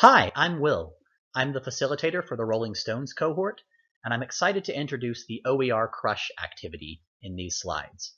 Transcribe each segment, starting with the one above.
Hi, I'm Will. I'm the facilitator for the Rolling Stones cohort, and I'm excited to introduce the OER Crush activity in these slides.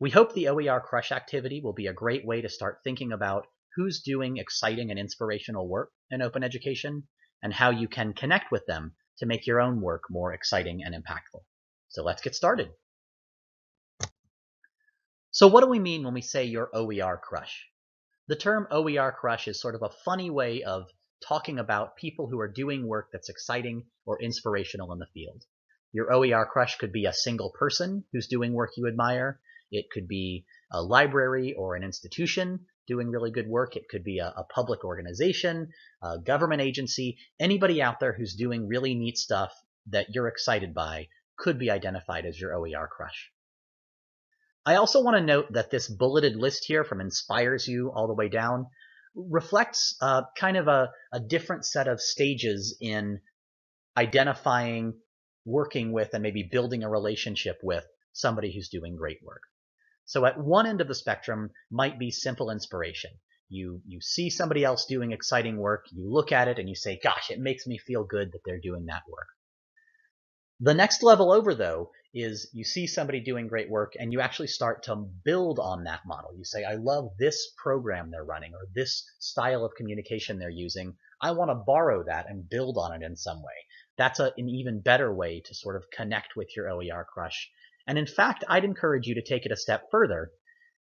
We hope the OER Crush activity will be a great way to start thinking about who's doing exciting and inspirational work in open education and how you can connect with them to make your own work more exciting and impactful. So let's get started. So what do we mean when we say your OER crush? The term OER crush is sort of a funny way of talking about people who are doing work that's exciting or inspirational in the field. Your OER crush could be a single person who's doing work you admire. It could be a library or an institution doing really good work. It could be a, a public organization, a government agency, anybody out there who's doing really neat stuff that you're excited by could be identified as your OER crush. I also want to note that this bulleted list here from inspires you all the way down reflects uh, kind of a, a different set of stages in identifying, working with, and maybe building a relationship with somebody who's doing great work. So at one end of the spectrum might be simple inspiration. You, you see somebody else doing exciting work, you look at it and you say, gosh, it makes me feel good that they're doing that work. The next level over, though, is you see somebody doing great work and you actually start to build on that model. You say, I love this program they're running or this style of communication they're using. I want to borrow that and build on it in some way. That's a, an even better way to sort of connect with your OER crush. And in fact, I'd encourage you to take it a step further.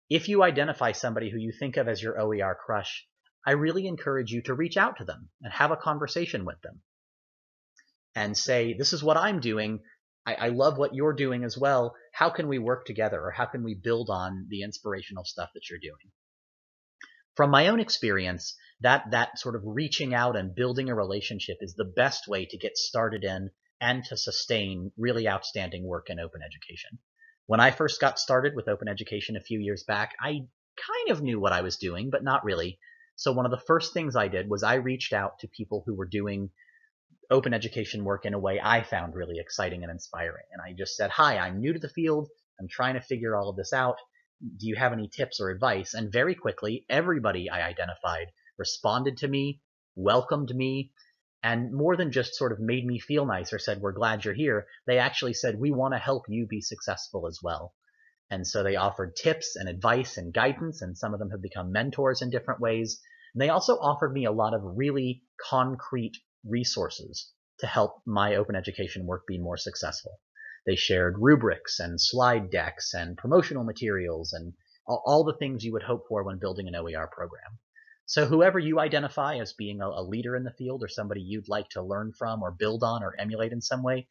If you identify somebody who you think of as your OER crush, I really encourage you to reach out to them and have a conversation with them and say, this is what I'm doing. I, I love what you're doing as well. How can we work together or how can we build on the inspirational stuff that you're doing? From my own experience, that, that sort of reaching out and building a relationship is the best way to get started in and to sustain really outstanding work in open education. When I first got started with open education a few years back, I kind of knew what I was doing, but not really. So one of the first things I did was I reached out to people who were doing open education work in a way I found really exciting and inspiring. And I just said, Hi, I'm new to the field. I'm trying to figure all of this out. Do you have any tips or advice? And very quickly, everybody I identified responded to me, welcomed me, and more than just sort of made me feel nice or said, We're glad you're here, they actually said, We want to help you be successful as well. And so they offered tips and advice and guidance, and some of them have become mentors in different ways. And they also offered me a lot of really concrete resources to help my open education work be more successful. They shared rubrics and slide decks and promotional materials and all the things you would hope for when building an OER program. So whoever you identify as being a, leader in the field or somebody you'd like to learn from or build on or emulate in some way,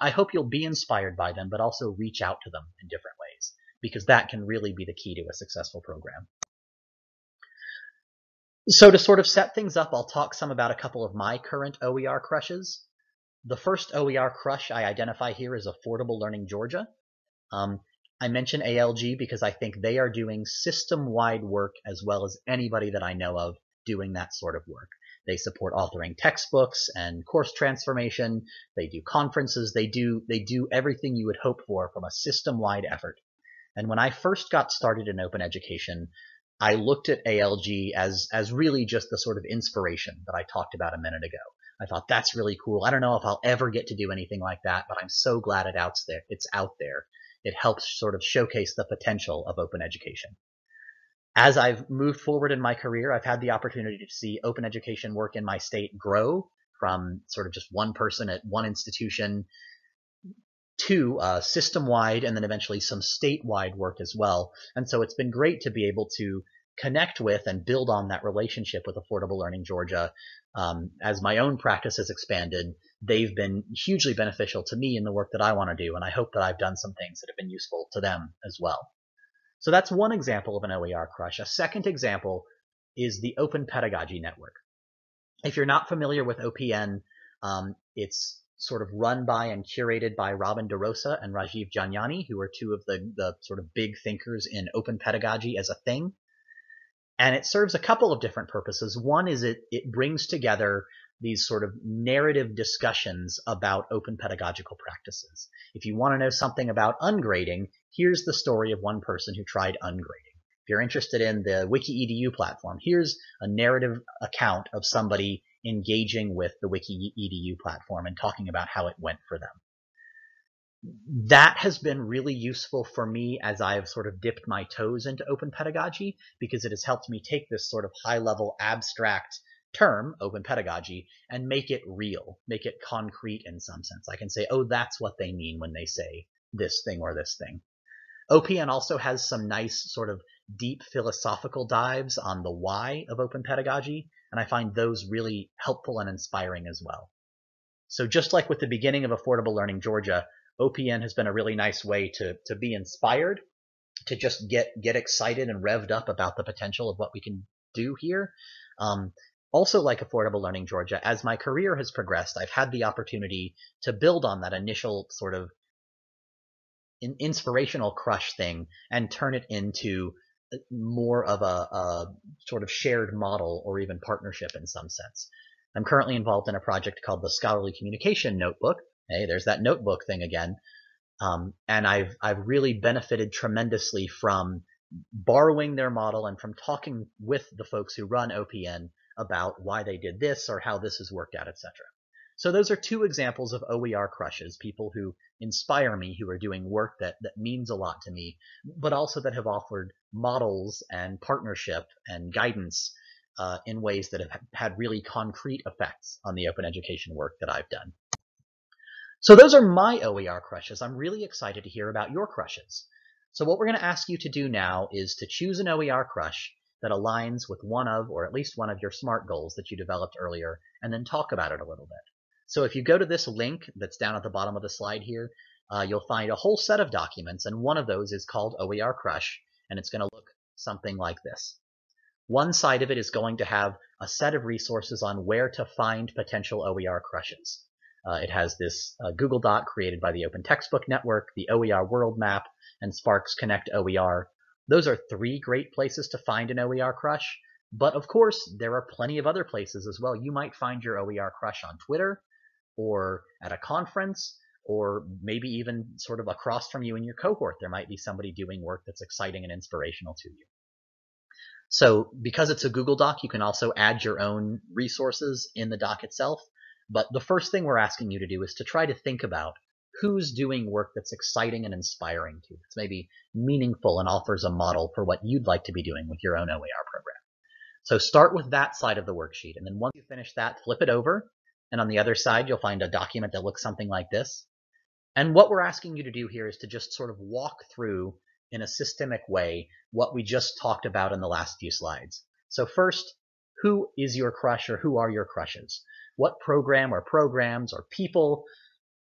I hope you'll be inspired by them, but also reach out to them in different ways because that can really be the key to a successful program. So to sort of set things up, I'll talk some about a couple of my current OER crushes. The first OER crush I identify here is Affordable Learning Georgia. Um, I mention ALG because I think they are doing system-wide work as well as anybody that I know of doing that sort of work. They support authoring textbooks and course transformation. They do conferences. They do they do everything you would hope for from a system-wide effort. And when I first got started in open education, I looked at ALG as as really just the sort of inspiration that I talked about a minute ago. I thought that's really cool. I don't know if I'll ever get to do anything like that, but I'm so glad it outs there. It's out there. It helps sort of showcase the potential of open education. As I've moved forward in my career, I've had the opportunity to see open education work in my state grow from sort of just one person at one institution to uh, system-wide and then eventually some statewide work as well. And so it's been great to be able to connect with and build on that relationship with Affordable Learning Georgia. Um, as my own practice has expanded, they've been hugely beneficial to me in the work that I want to do, and I hope that I've done some things that have been useful to them as well. So that's one example of an OER crush. A second example is the Open Pedagogy Network. If you're not familiar with OPN, um, it's sort of run by and curated by Robin DeRosa and Rajiv Jhangiani, who are two of the, the sort of big thinkers in open pedagogy as a thing. And it serves a couple of different purposes. One is it, it brings together these sort of narrative discussions about open pedagogical practices. If you want to know something about ungrading, here's the story of one person who tried ungrading. If you're interested in the WikiEDU platform, here's a narrative account of somebody engaging with the WikiEDU platform and talking about how it went for them. That has been really useful for me as I've sort of dipped my toes into open pedagogy because it has helped me take this sort of high level abstract term, open pedagogy, and make it real, make it concrete in some sense. I can say, oh, that's what they mean when they say this thing or this thing. OPN also has some nice sort of deep philosophical dives on the why of open pedagogy, and I find those really helpful and inspiring as well. So just like with the beginning of Affordable Learning Georgia, OPN has been a really nice way to, to be inspired, to just get, get excited and revved up about the potential of what we can do here. Um, also like Affordable Learning Georgia, as my career has progressed, I've had the opportunity to build on that initial sort of inspirational crush thing and turn it into more of a, a, sort of shared model or even partnership in some sense. I'm currently involved in a project called the Scholarly Communication Notebook. Hey, there's that notebook thing again. Um, and I've I've really benefited tremendously from borrowing their model and from talking with the folks who run OPN about why they did this or how this has worked out, etc. So those are two examples of OER crushes, people who inspire me, who are doing work that, that means a lot to me, but also that have offered models and partnership and guidance uh, in ways that have had really concrete effects on the open education work that I've done. So those are my OER crushes. I'm really excited to hear about your crushes. So what we're going to ask you to do now is to choose an OER crush that aligns with one of, or at least one of your SMART goals that you developed earlier, and then talk about it a little bit. So if you go to this link that's down at the bottom of the slide here, uh, you'll find a whole set of documents, and one of those is called OER Crush, and it's going to look something like this. One side of it is going to have a set of resources on where to find potential OER crushes. Uh, it has this uh, Google Doc created by the Open Textbook Network, the OER World Map, and SPARC Connect OER. Those are three great places to find an OER crush. But of course, there are plenty of other places as well. You might find your OER crush on Twitter or at a conference or maybe even sort of across from you in your cohort. There might be somebody doing work that's exciting and inspirational to you. So because it's a Google Doc, you can also add your own resources in the doc itself. But the first thing we're asking you to do is to try to think about who's doing work that's exciting and inspiring to you. that's maybe meaningful and offers a model for what you'd like to be doing with your own OER program. So start with that side of the worksheet. And then once you finish that, flip it over and on the other side, you'll find a document that looks something like this. And what we're asking you to do here is to just sort of walk through in a systemic way what we just talked about in the last few slides. So first, who is your crush or who are your crushes? What program or programs or people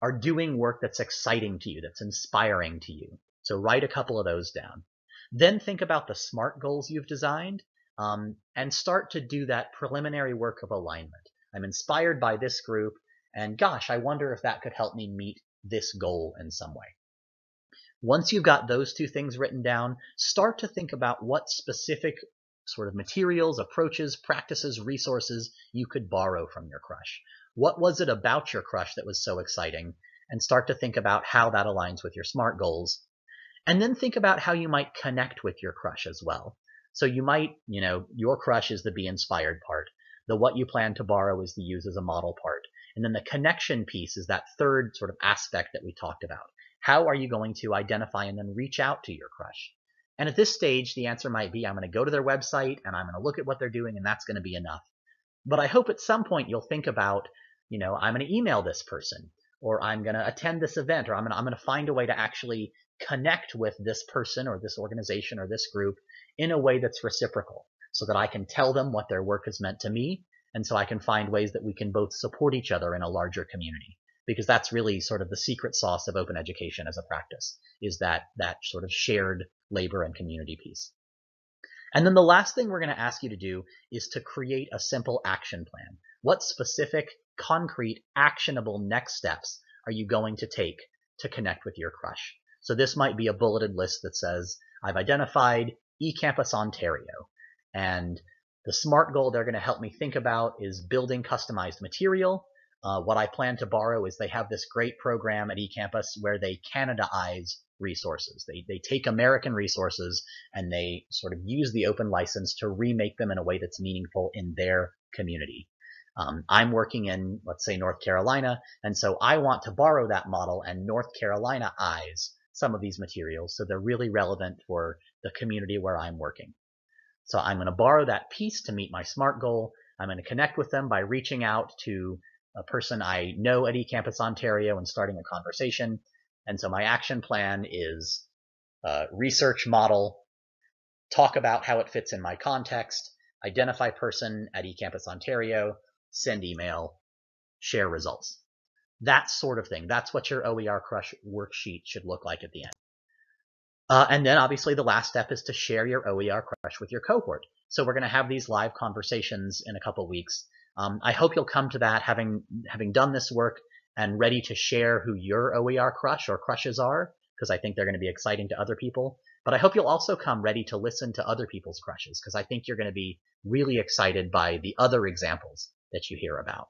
are doing work that's exciting to you, that's inspiring to you? So write a couple of those down. Then think about the SMART goals you've designed um, and start to do that preliminary work of alignment. I'm inspired by this group, and gosh, I wonder if that could help me meet this goal in some way. Once you've got those two things written down, start to think about what specific sort of materials, approaches, practices, resources you could borrow from your crush. What was it about your crush that was so exciting? And start to think about how that aligns with your SMART goals. And then think about how you might connect with your crush as well. So you might, you know, your crush is the be inspired part. The what you plan to borrow is the use as a model part. And then the connection piece is that third sort of aspect that we talked about. How are you going to identify and then reach out to your crush? And at this stage, the answer might be I'm going to go to their website and I'm going to look at what they're doing and that's going to be enough. But I hope at some point you'll think about, you know, I'm going to email this person or I'm going to attend this event or I'm going to, I'm going to find a way to actually connect with this person or this organization or this group in a way that's reciprocal so that I can tell them what their work has meant to me, and so I can find ways that we can both support each other in a larger community. Because that's really sort of the secret sauce of open education as a practice, is that, that sort of shared labor and community piece. And then the last thing we're going to ask you to do is to create a simple action plan. What specific, concrete, actionable next steps are you going to take to connect with your crush? So this might be a bulleted list that says, I've identified eCampus Ontario. And the SMART goal they're going to help me think about is building customized material. Uh, what I plan to borrow is they have this great program at eCampus where they Canadaize resources. They, they take American resources and they sort of use the open license to remake them in a way that's meaningful in their community. Um, I'm working in, let's say, North Carolina, and so I want to borrow that model and North Carolina-ize some of these materials so they're really relevant for the community where I'm working. So I'm going to borrow that piece to meet my SMART goal. I'm going to connect with them by reaching out to a person I know at eCampus Ontario and starting a conversation. And so my action plan is uh, research model, talk about how it fits in my context, identify person at eCampus Ontario, send email, share results. That sort of thing. That's what your OER Crush worksheet should look like at the end. Uh, and then obviously the last step is to share your OER Crush with your cohort. So we're going to have these live conversations in a couple weeks. Um, I hope you'll come to that having having done this work and ready to share who your OER crush or crushes are, because I think they're going to be exciting to other people. But I hope you'll also come ready to listen to other people's crushes, because I think you're going to be really excited by the other examples that you hear about.